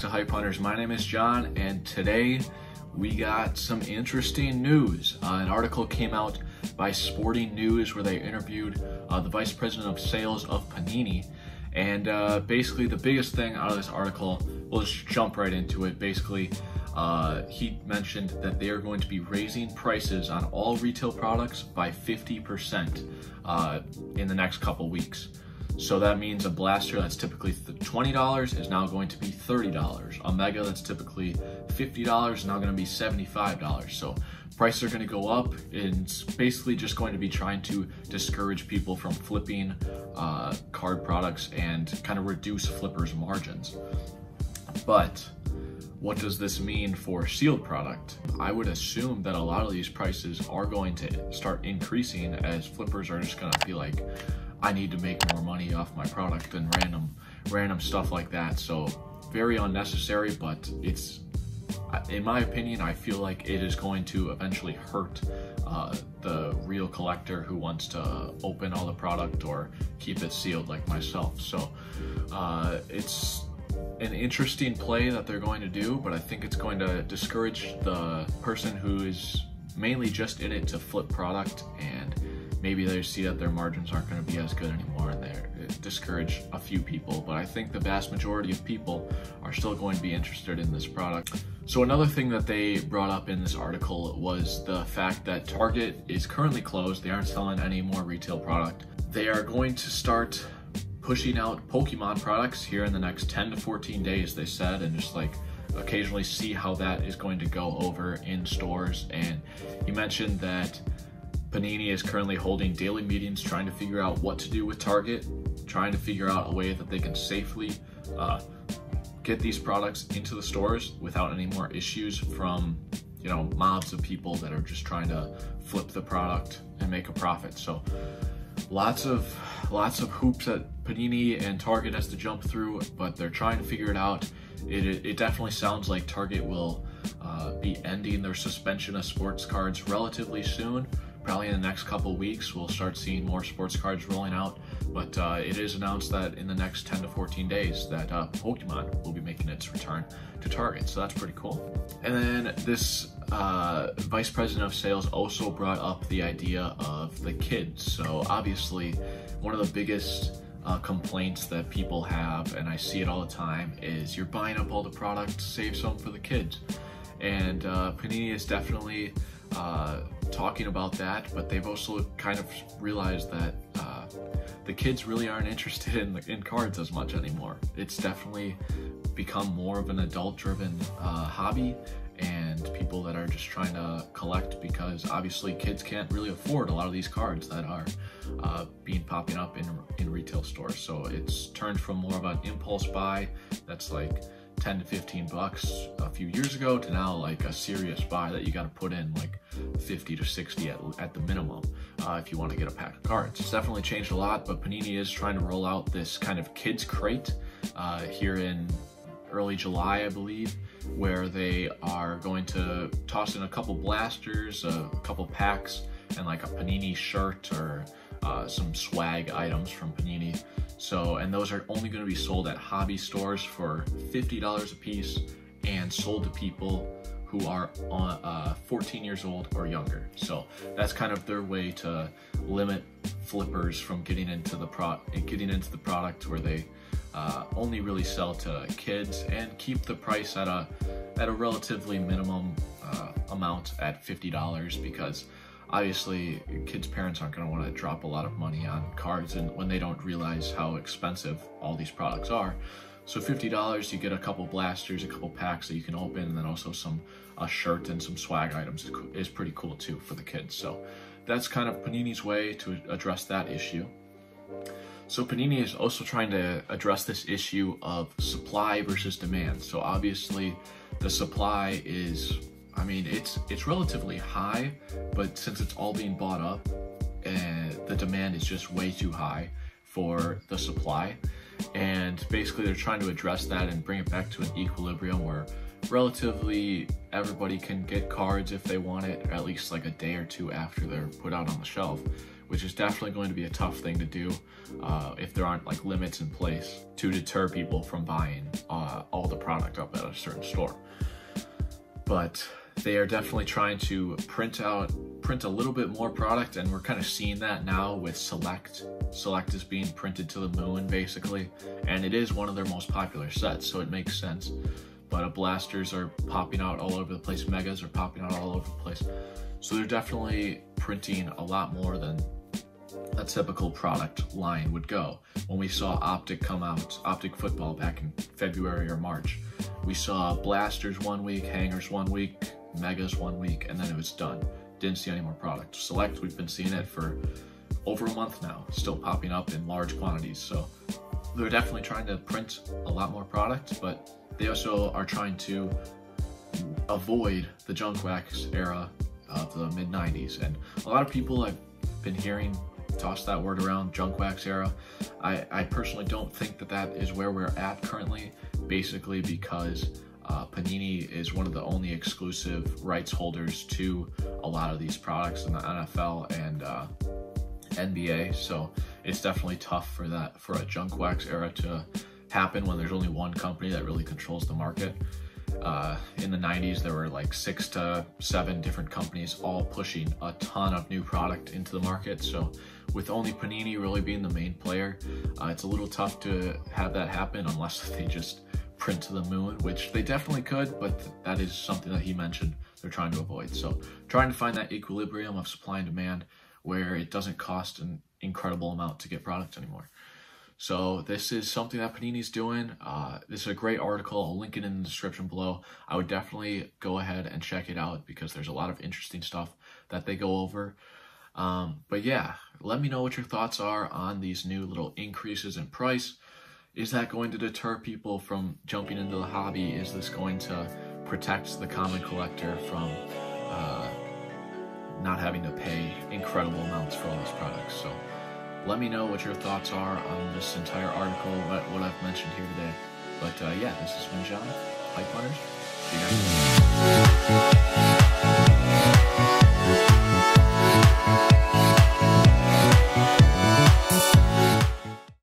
to Hype Hunters. My name is John, and today we got some interesting news. Uh, an article came out by Sporting News where they interviewed uh, the Vice President of Sales of Panini. And uh, basically, the biggest thing out of this article, we'll just jump right into it. Basically, uh, he mentioned that they are going to be raising prices on all retail products by 50% uh, in the next couple weeks. So that means a blaster that's typically $20 is now going to be $30. A mega that's typically $50 is now going to be $75. So prices are going to go up. It's basically just going to be trying to discourage people from flipping uh, card products and kind of reduce flippers' margins. But what does this mean for sealed product? I would assume that a lot of these prices are going to start increasing as flippers are just going to be like, I need to make more money off my product than random random stuff like that. So very unnecessary, but it's in my opinion, I feel like it is going to eventually hurt uh, the real collector who wants to open all the product or keep it sealed like myself. So uh, it's an interesting play that they're going to do, but I think it's going to discourage the person who is mainly just in it to flip product and maybe they see that their margins aren't going to be as good anymore and they uh, discourage a few people, but I think the vast majority of people are still going to be interested in this product. So another thing that they brought up in this article was the fact that Target is currently closed. They aren't selling any more retail product. They are going to start pushing out Pokemon products here in the next 10 to 14 days, they said, and just like occasionally see how that is going to go over in stores. And he mentioned that Panini is currently holding daily meetings trying to figure out what to do with Target, trying to figure out a way that they can safely uh, get these products into the stores without any more issues from you know mobs of people that are just trying to flip the product and make a profit. So lots of lots of hoops that Panini and Target has to jump through, but they're trying to figure it out. It, it definitely sounds like Target will uh, be ending their suspension of sports cards relatively soon probably in the next couple weeks we'll start seeing more sports cards rolling out. But uh, it is announced that in the next 10 to 14 days that uh, pokemon will be making its return to target. So that's pretty cool. And then this uh, vice president of sales also brought up the idea of the kids. So obviously one of the biggest uh, complaints that people have and i see it all the time is you're buying up all the products, save some for the kids. And uh, panini is definitely uh, talking about that, but they've also kind of realized that uh, the kids really aren't interested in, in cards as much anymore. It's definitely become more of an adult-driven uh, hobby and people that are just trying to collect because obviously kids can't really afford a lot of these cards that are uh, being popping up in, in retail stores. So it's turned from more of an impulse buy that's like 10 to 15 bucks a few years ago to now like a serious buy that you got to put in like 50 to 60 at, at the minimum uh, if you want to get a pack of cards. It's definitely changed a lot, but Panini is trying to roll out this kind of kids crate uh, here in early July, I believe, where they are going to toss in a couple blasters, a couple packs, and like a Panini shirt or uh, some swag items from Panini. So, and those are only going to be sold at hobby stores for $50 a piece and sold to people who are on, uh, 14 years old or younger. So that's kind of their way to limit flippers from getting into the pro getting into the product where they uh, only really sell to kids and keep the price at a at a relatively minimum uh, amount at $50 because obviously kids parents aren't going to want to drop a lot of money on cards and when they don't realize how expensive all these products are. So $50 you get a couple blasters a couple packs that you can open and then also some a shirt and some swag items is pretty cool too for the kids. So that's kind of panini's way to address that issue. So Panini is also trying to address this issue of supply versus demand. So obviously the supply is I mean, it's it's relatively high, but since it's all being bought up, and the demand is just way too high for the supply. And basically, they're trying to address that and bring it back to an equilibrium where relatively everybody can get cards if they want it, at least like a day or two after they're put out on the shelf, which is definitely going to be a tough thing to do uh, if there aren't like limits in place to deter people from buying uh, all the product up at a certain store. But they are definitely trying to print out print a little bit more product and we're kind of seeing that now with select. Select is being printed to the moon basically and it is one of their most popular sets so it makes sense. But uh, blasters are popping out all over the place. Megas are popping out all over the place. So they're definitely printing a lot more than a typical product line would go. When we saw Optic come out, Optic football back in February or March, we saw blasters one week, hangers one week, megas one week, and then it was done. Didn't see any more product. Select, we've been seeing it for over a month now, still popping up in large quantities. So they're definitely trying to print a lot more product, but they also are trying to avoid the junk wax era of the mid 90s. And a lot of people I've been hearing toss that word around, junk wax era. I, I personally don't think that that is where we're at currently, basically because uh, Panini is one of the only exclusive rights holders to a lot of these products in the NFL and uh, NBA. So it's definitely tough for that for a junk wax era to happen when there's only one company that really controls the market. Uh, in the 90s, there were like six to seven different companies all pushing a ton of new product into the market. So with only Panini really being the main player, uh, it's a little tough to have that happen unless they just print to the moon, which they definitely could, but that is something that he mentioned they're trying to avoid. So trying to find that equilibrium of supply and demand where it doesn't cost an incredible amount to get product anymore. So this is something that Panini's doing. Uh, this is a great article. I'll link it in the description below. I would definitely go ahead and check it out because there's a lot of interesting stuff that they go over. Um, but yeah, let me know what your thoughts are on these new little increases in price. Is that going to deter people from jumping into the hobby? Is this going to protect the common collector from uh, not having to pay incredible amounts for all these products? So let me know what your thoughts are on this entire article, what, what I've mentioned here today. But uh, yeah, this has been John, Hype Hunters. See you guys